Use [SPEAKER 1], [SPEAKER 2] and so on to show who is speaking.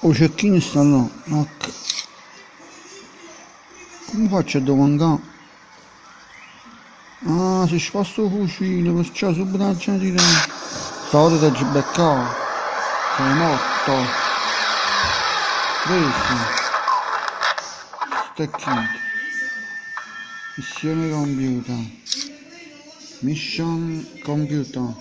[SPEAKER 1] O cecchino sta là. Ok. Come faccio a domandare? Ah, si sposta il fucile, perciò subito la gente di Stavolta ti beccato. Sei morto. Preso. Stecchito. Missione computer. Mission computer.